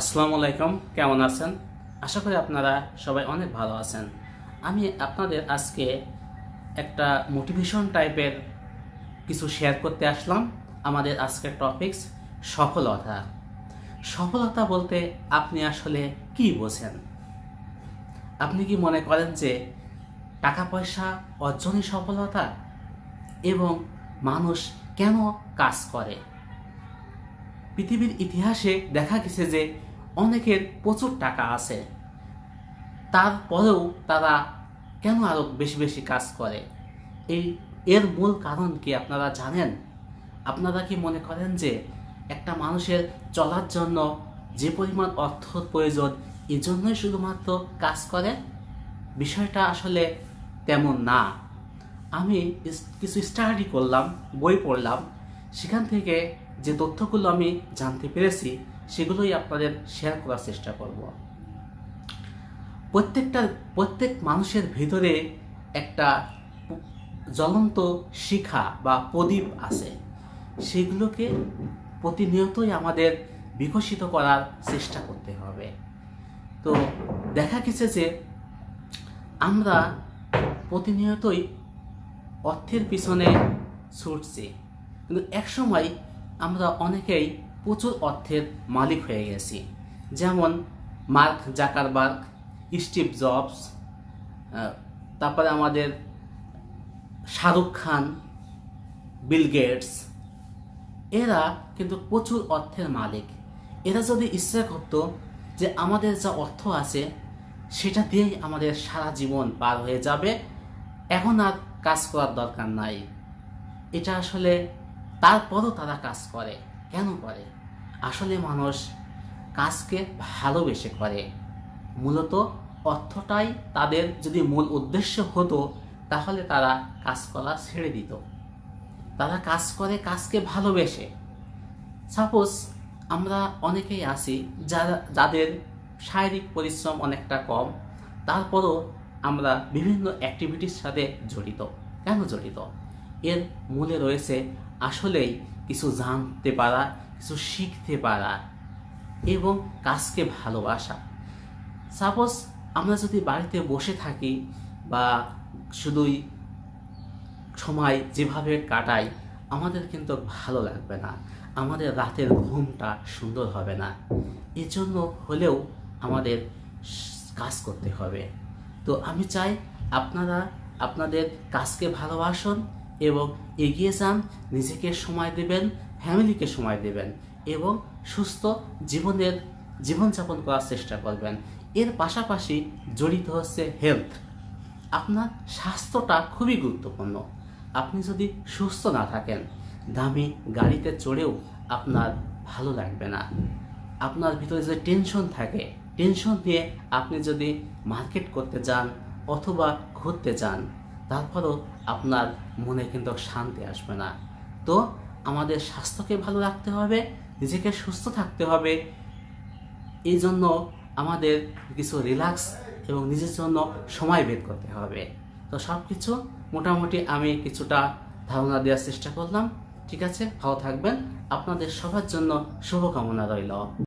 আসসালামু আলাইকুম, কেমন আছেন? আশা করি আপনারা সবাই অনেক ভালো আছেন। আমি আপনাদের আজকে একটা মোটিভেশন টাইপের কিছু শেয়ার করতে আসলাম। আমাদের আজকের টপিকস সফলতা। সফলতা বলতে আপনি আসলে কি বোঝেন? আপনি কি মনে করেন যে টাকা পয়সা অর্জনই সফলতা? এবং মানুষ কেন কাজ করে? পৃথিবীর ইতিহাসে দেখা গেছে যে অনেকের প্রচুর টাকা আছে। তারপরেও তারা কেন আরও বেশি বেশি কাজ করে? এই, এর মূল কারণ কি আপনারা জানেন? আপনারা কি মনে করেন যে একটা মানুষের চলার জন্য যে পরিমাণ অর্থ প্রয়োজন এই জন্যই শুধুমাত্র কাজ করে? বিষয়টা আসলে তেমন না। আমি কিছু স্টাডি করলাম, বই পড়লাম সেখান থেকে যে তথ্যগুলো আমি জানতে পেরেছি, সেগুলোই আপনাদের শেয়ার করার চেষ্টা করব। প্রত্যেকটা, প্রত্যেক মানুষের ভিতরে একটা জ্বলন্ত শিখা বা প্রদীপ আছে। সেগুলোকে প্রতিনিয়তই আমাদের বিকশিত করার চেষ্টা করতে হবে। তো দেখা গেছে যে আমরা প্রতিনিয়তই অর্থের পিছনে ছুটছি। কিন্তু একসময় আমরা অনেকেই প্রচুর অর্থের মালিক হয়ে গেছি। যেমন মার্ক জাকারবার্গ, স্টিভ জবস তারপরে আমাদের শাহরুখ খান, বিল গেটস। এরা কিন্তু প্রচুর অর্থের মালিক। এরা যদি ইচ্ছা করতো যে আমাদের যা অর্থ আছে, সেটা দিয়েই আমাদের সারা জীবন পার হয়ে যাবে। এখন আর কাজ করার দরকার নাই। এটা আসলে তারপরও তারা কাজ করে। কেন করে? আসলে মানুষ কাজকে ভালোবেসে করে। মূলত অর্থটাই তাদের যদি মূল উদ্দেশ্য হতো, তাহলে তারা কাজ করা ছেড়ে দিত। তারা কাজ করে কাজকে ভালোবেসে। সাপোজ আমরা অনেকেই আছি যারা, যাদের শারীরিক পরিশ্রম অনেকটা কম, তারপরও আমরা বিভিন্ন অ্যাক্টিভিটির সাথে জড়িত। কেন জড়িত? এর মূলে রয়েছে আসলেই কিছু জানতে পারা, কিছু শিখতে পারা এবং কাজকে ভালোবাসা। সাপোজ আমরা যদি বাড়িতে বসে থাকি বা শুধুই সময় যেভাবে কাটাই, আমাদের কিন্তু ভালো লাগবে না। আমাদের রাতের ঘুমটা সুন্দর হবে না। এজন্য হলেও আমাদের কাজ করতে হবে। তো আমি চাই আপনারা আপনাদের কাজকে ভালোবাসুন এবং এগিয়ে যান, নিজেকে সময় দেবেন, ফ্যামিলিকে সময় দেবেন এবং সুস্থ জীবনের জীবনযাপন করার চেষ্টা করবেন। এর পাশাপাশি জড়িত হচ্ছে হেলথ আপনার স্বাস্থ্যটা খুবই গুরুত্বপূর্ণ। আপনি যদি সুস্থ না থাকেন, দামি গাড়িতে চড়েও আপনার ভালো লাগবে না। আপনার ভিতরে যদি টেনশন থাকে টেনশন নিয়ে আপনি যদি মার্কেট করতে যান অথবা ঘুরতে যান তারপরও আপনার মনে কিন্তু শান্তি আসবে না। তো আমাদের স্বাস্থ্যকে ভালো রাখতে হবে, নিজেকে সুস্থ থাকতে হবে। এই জন্য আমাদের কিছু রিল্যাক্স এবং নিজের জন্য সময় বের করতে হবে। তো সব কিছু মোটামুটি আমি কিছুটা ধারণা দেওয়ার চেষ্টা করলাম। ঠিক আছে, ভালো থাকবেন। আপনাদের সবার জন্য শুভকামনা রইল।